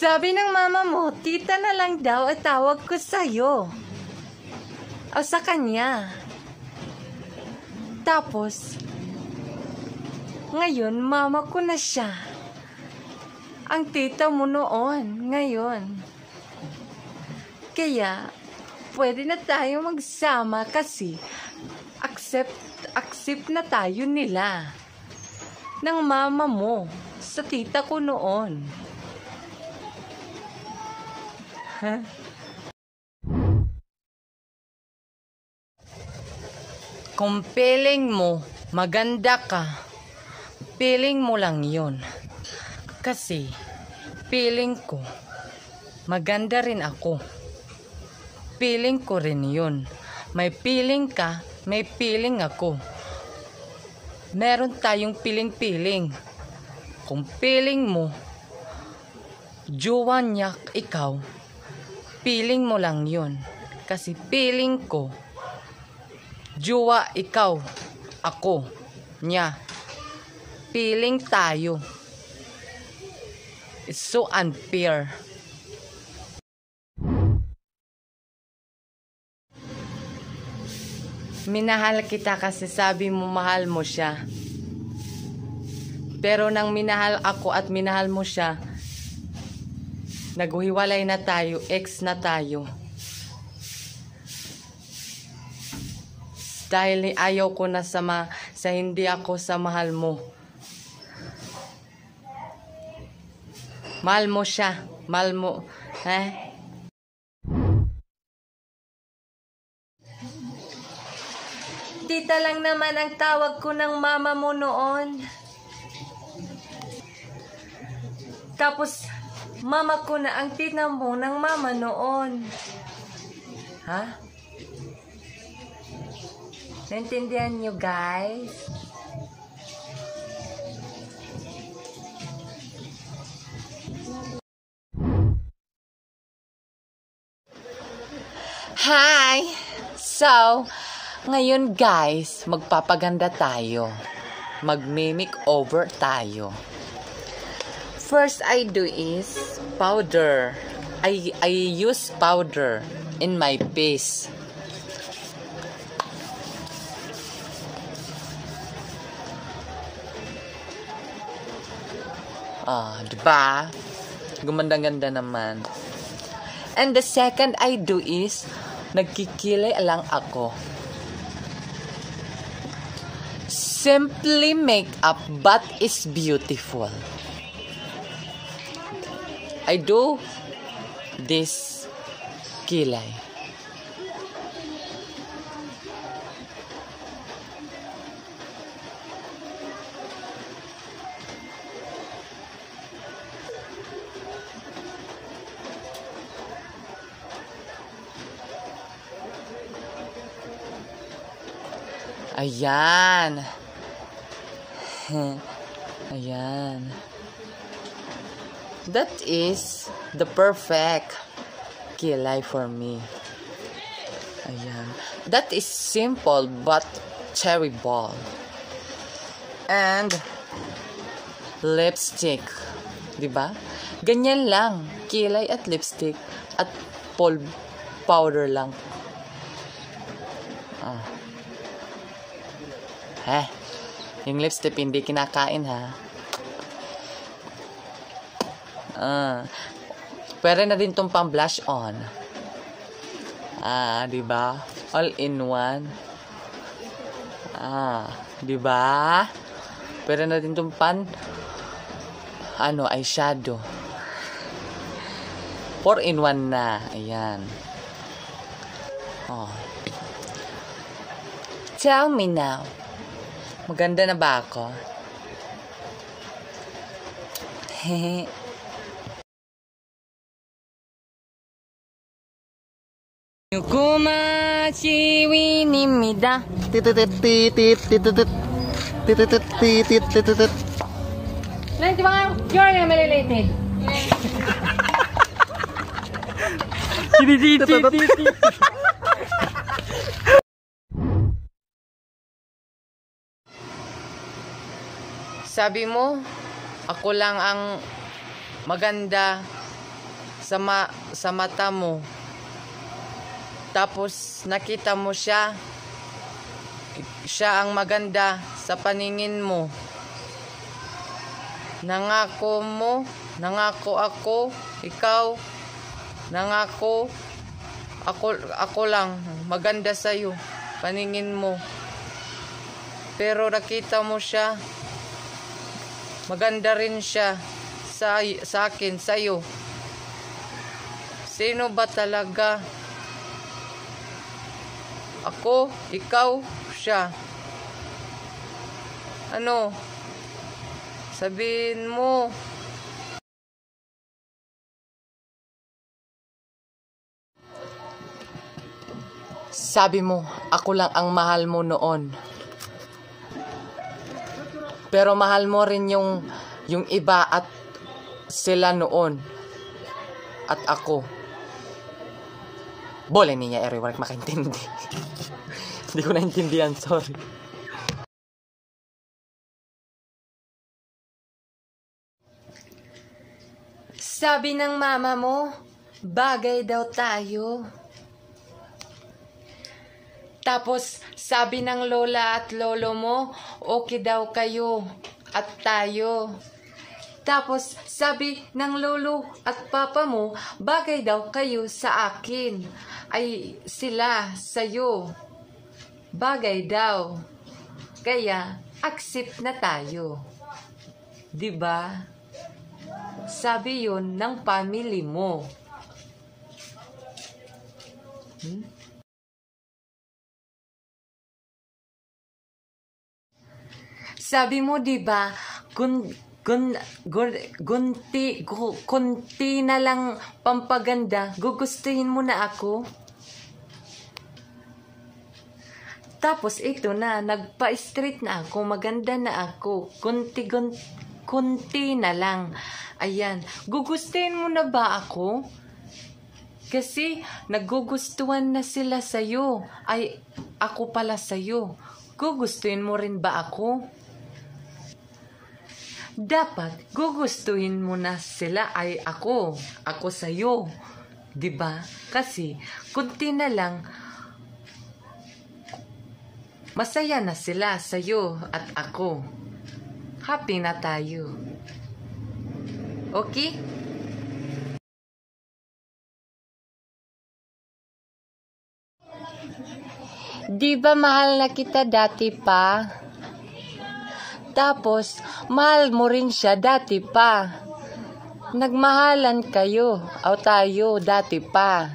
Sabi ng mama mo, tita na lang daw at tawag ko sa'yo. O sa kanya. Tapos, ngayon, mama ko na siya. Ang tita mo noon, ngayon. Kaya, pwede na tayo magsama kasi accept, accept na tayo nila ng mama mo sa tita ko noon. Ha? Kung mo maganda ka, feeling mo lang yun. Kasi, feeling ko, maganda rin ako. Feeling ko rin yun. May feeling ka, may feeling ako. Meron tayong piling-piling. Kung feeling mo, jowa niya ikaw, feeling mo lang yun. Kasi feeling ko, jowa ikaw, ako, niya. Feeling tayo. It's so unfair. Minahal kita kasi sabi mo mahal mo siya. Pero nang minahal ako at minahal mo siya, naghiwalay na tayo, ex na tayo. Dahil ayaw ko na sama sa hindi ako sa mahal mo. Mahal mo siya. Mahal mo. Eh? Tita lang naman ang tawag ko ng mama mo noon. Tapos, mama ko na ang tita mo ng mama noon. Ha? Naintindihan nyo, guys? Hi! So, ngayon guys, magpapaganda tayo. Mag-mimic over tayo. First I do is powder. I, I use powder in my face. Ah, di ba? Gumanda-ganda naman. And the second I do is, nagkikilay lang ako. Simply makeup but is beautiful. I do this kilay. Ayan. Ayan. That is the perfect kilay for me. Ayan. That is simple but terrible. And lipstick. ba? Ganyan lang. Kilay at lipstick at pol powder lang. Ah. Eh, yung lipstick hindi kinakain ha. Ah. Pwede na din tong pang blush on. Ah, 'di ba? All in one. Ah, 'di ba? Pwede na din tong pan ano, eyeshadow. Four in one na. Ayan. Oh. Tell me now. Maganda na ba ako? Hehe. Yukuma shiwinimida. Nanti bang you're yang maliliit eh. Sabi mo, ako lang ang maganda sa, ma- sa mata mo. Tapos nakita mo siya. Siya ang maganda sa paningin mo. Nangako mo, nangako ako, ikaw, nangako, ako, ako lang, maganda sa'yo, paningin mo. Pero nakita mo siya, maganda rin siya sa, sa akin, sa'yo. Sino ba talaga? Ako, ikaw, siya. Ano? Sabihin mo. Sabi mo, ako lang ang mahal mo noon. Pero mahal mo rin yung yung iba at sila noon. At ako. Bole niya everyone makaintindi. Hindi ko naintindihan, sorry. Sabi ng mama mo, bagay daw tayo. Tapos, sabi ng lola at lolo mo, okay daw kayo at tayo. Tapos, sabi ng lolo at papa mo, bagay daw kayo sa akin. Ay, sila sa'yo. Bagay daw. Kaya, accept na tayo. 'Di ba? Sabi yun ng family mo. Hmm? Sabi mo, di ba, gun, gun, gun, gunti, gu, kunti na lang pampaganda, gugustuhin mo na ako? Tapos ito na, nagpa-street na ako, maganda na ako, kunti, gunti, kunti na lang. Ayan, gugustuhin mo na ba ako? Kasi nagugustuhan na sila sa'yo. Ay, ako pala sa'yo. Gugustuhin mo rin ba ako? Dapat gugustuhin mo na sila ay ako. Ako sa'yo. ba? Kasi kunti na lang masaya na sila sa'yo at ako. Happy na tayo. Okay? Di ba mahal na kita dati pa? Tapos, mahal mo rin siya dati pa. Nagmahalan kayo, o tayo dati pa.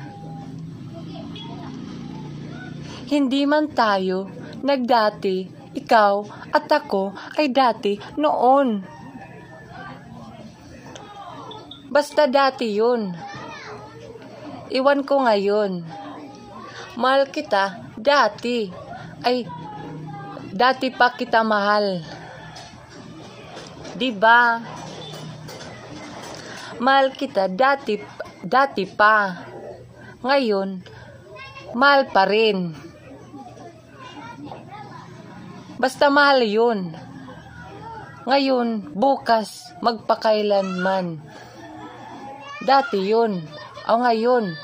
Hindi man tayo nagdati, ikaw at ako ay dati noon. Basta dati yun. Iwan ko ngayon. Mahal kita dati. Ay, dati pa kita mahal. 'Di ba? Mahal kita dati dati pa. Ngayon, mahal pa rin. Basta mahal 'yun. Ngayon, bukas, magpakailanman. Dati 'yun. O ngayon.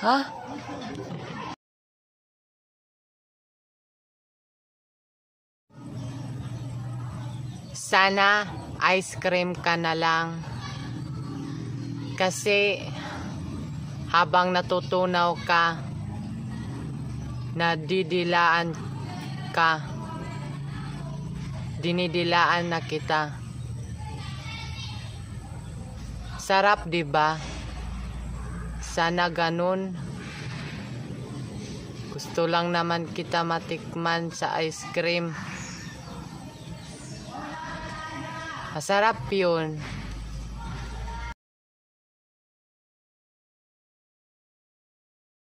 Ha? Sana ice cream ka na lang. Kasi habang natutunaw ka, nadidilaan ka, dinidilaan na kita. Sarap 'di ba? Sana ganun. Gusto lang naman kita matikman sa ice cream. Masarap yun.